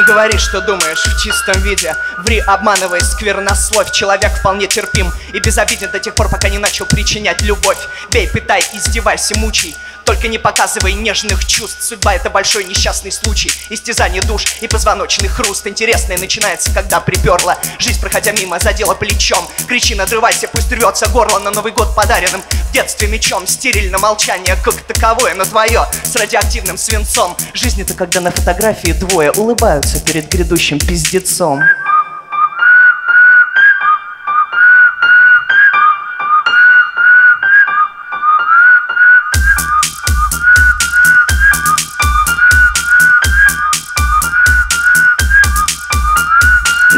Не говори, что думаешь в чистом виде. Ври, обманывай, сквернословь. Человек вполне терпим и безобиден До тех пор, пока не начал причинять любовь. Бей, пытай, издевайся, мучай только не показывай нежных чувств. Судьба это большой несчастный случай. Истязание душ и позвоночный хруст. Интересное начинается, когда приперла Жизнь, проходя мимо, задела плечом. Кричи, надрывайся, пусть рвется горло. На Новый год подаренным в детстве мечом. Стерильно молчание, как таковое, но твое С радиоактивным свинцом. Жизнь это когда на фотографии двое Улыбаются перед грядущим пиздецом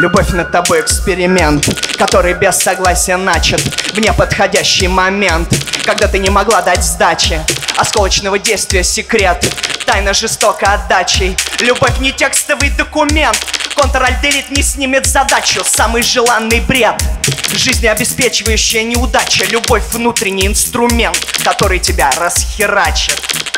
Любовь над тобой эксперимент, который без согласия начат в неподходящий момент, когда ты не могла дать сдачи. Осколочного действия секрет, тайна жестоко отдачей. Любовь не текстовый документ, Контр-альт не снимет задачу, самый желанный бред. Жизнеобеспечивающая неудача, любовь внутренний инструмент, который тебя расхерачит.